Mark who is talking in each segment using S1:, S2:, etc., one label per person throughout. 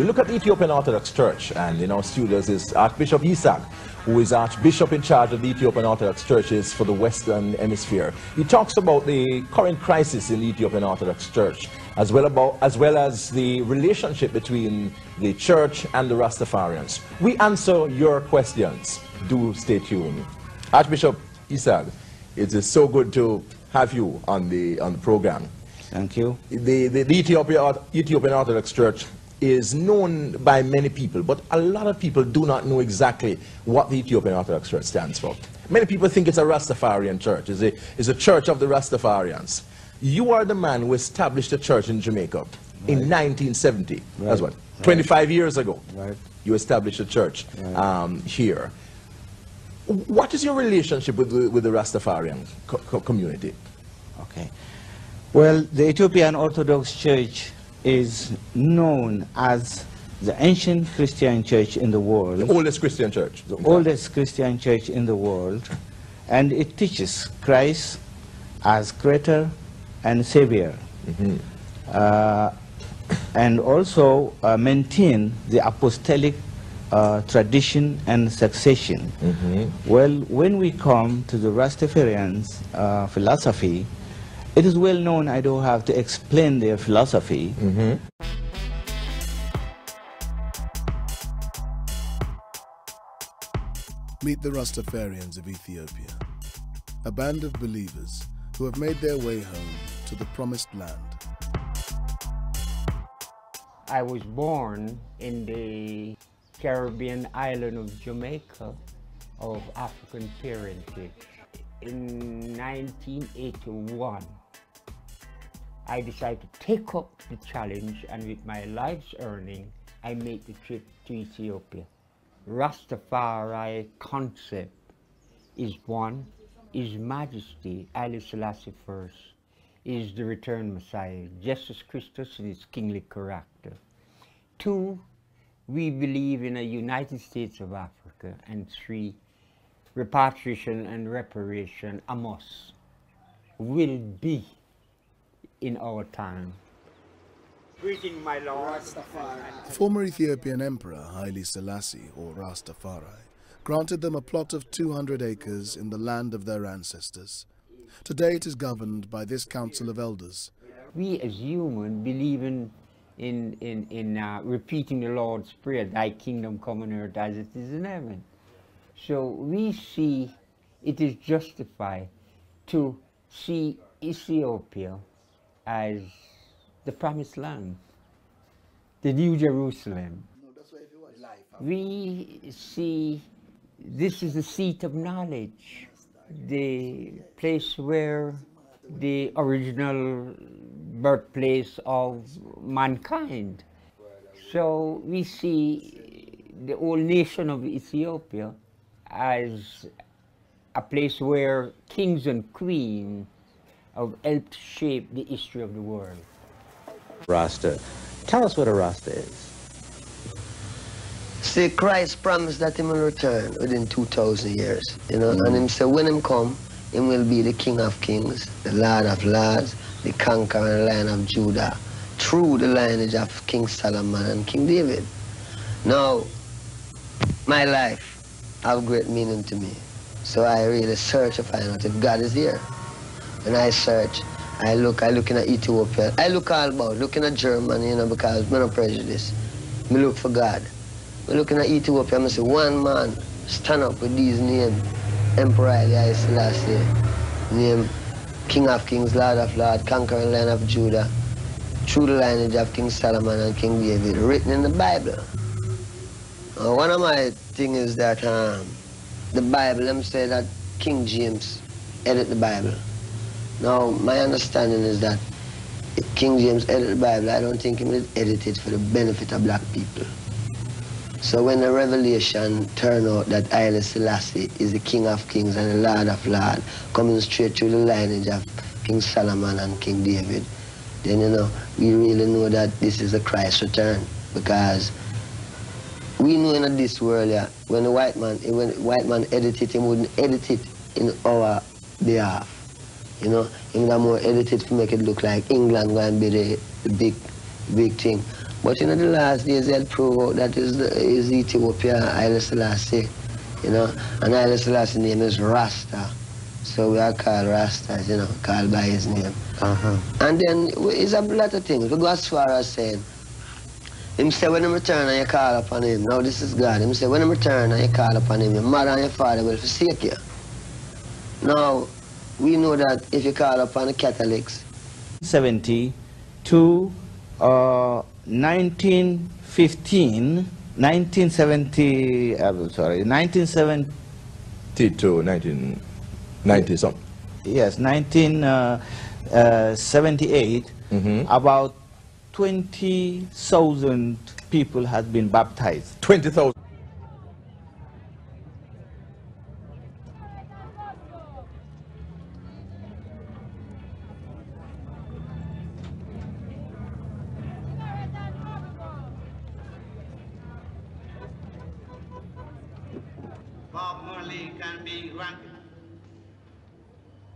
S1: we look at the Ethiopian Orthodox Church, and in our studios is Archbishop Isaac, who is Archbishop in charge of the Ethiopian Orthodox Churches for the Western Hemisphere. He talks about the current crisis in the Ethiopian Orthodox Church, as well, about, as, well as the relationship between the church and the Rastafarians. We answer your questions. Do stay tuned. Archbishop Isaac, it is so good to have you on the, on the program.
S2: Thank you.
S1: The, the, the Ethiopia, Ethiopian Orthodox Church is known by many people, but a lot of people do not know exactly what the Ethiopian Orthodox Church stands for. Many people think it's a Rastafarian church, it's a, it's a church of the Rastafarians. You are the man who established the church in Jamaica right. in 1970. Right. That's what? 25 right. years ago.
S2: Right.
S1: You established a church um, here. What is your relationship with the, with the Rastafarian co community?
S2: Okay. Well, the Ethiopian Orthodox Church is known as the ancient Christian church in the world.
S1: The oldest Christian church.
S2: The oldest Christian church in the world. And it teaches Christ as creator and savior. Mm -hmm. uh, and also uh, maintain the apostolic uh, tradition and succession. Mm -hmm. Well, when we come to the Rastafarian uh, philosophy, it is well known, I don't have to explain their philosophy. Mm -hmm.
S3: Meet the Rastafarians of Ethiopia, a band of believers who have made their way home to the promised land.
S4: I was born in the Caribbean island of Jamaica of African parentage in 1981. I decided to take up the challenge and with my life's earning, I made the trip to Ethiopia. Rastafari concept is one, His Majesty, Haile Selassie I, is the returned Messiah, Jesus Christus in his kingly character. Two, we believe in a United States of Africa. And three, repatriation and reparation, Amos, will be in our time. Greeting, my lord.
S3: Former Ethiopian Emperor Haile Selassie, or Rastafari, granted them a plot of 200 acres in the land of their ancestors. Today it is governed by this Council of Elders.
S4: We as human believe in, in, in, in uh, repeating the Lord's Prayer, Thy kingdom come on earth as it is in heaven. So we see it is justified to see Ethiopia as the promised land, the New Jerusalem. We see this is the seat of knowledge, the place where the original birthplace of mankind. So we see the whole nation of Ethiopia as a place where kings and queens have helped shape the history of the world.
S2: Rasta. Tell us what a Rasta is.
S5: See, Christ promised that he will return within 2,000 years, you know, mm. and him say when him come, he will be the King of Kings, the Lord of Lords, the conquering Lion of Judah, through the lineage of King Solomon and King David. Now, my life have great meaning to me. So I really search to find out if God is here. When I search, I look, I look in Ethiopia. I look all about, looking at Germany, you know, because I'm not prejudice. Me look for God. Me looking at Ethiopia, I say, one man stand up with these names. Emperor Haile Selassie, name King of Kings, Lord of Lords, conquering land of Judah, True the lineage of King Solomon and King David, written in the Bible. Uh, one of my things is that um, the Bible, them say that King James edit the Bible. Now, my understanding is that King James edit the Bible, I don't think he did edit it for the benefit of black people. So when the revelation turned out that Haile Selassie is the King of Kings and the Lord of Lords, coming straight through the lineage of King Solomon and King David, then, you know, we really know that this is a Christ return because we know in this world, yeah, when the white man, when the white man edit it, he wouldn't edit it in our behalf. You know, he would have more edit it to make it look like England going to be the, the big, big thing. But in the last days, they had proved that is, the, is Ethiopia, Haile Selassie, you know, and Haile Selassie's name is Rasta. So we are called Rastas, you know, called by his name.
S2: Uh-huh.
S5: And then it's a lot of things. We go as far as saying, him say when him return and you call upon him, now this is God. Him say when him return and you call upon him, your mother and your father will forsake you. Now, we know that if you call upon the Catholics,
S2: 70 to uh, 1915, 1970, uh, sorry, 1970,
S1: T2, 1990 something.
S2: yes, 1978,
S1: Mhm.
S2: about 20,000 people had been baptized.
S1: 20,000.
S6: Bob Marley can be ranked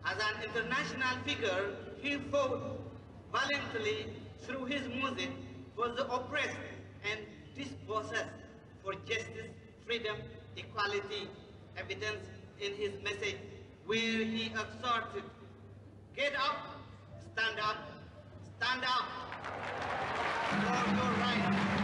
S6: as an international figure. He fought valiantly through his music for the oppressed and dispossessed for justice, freedom, equality, evidence in his message where he exhorted, get up, stand up, stand up for your rights.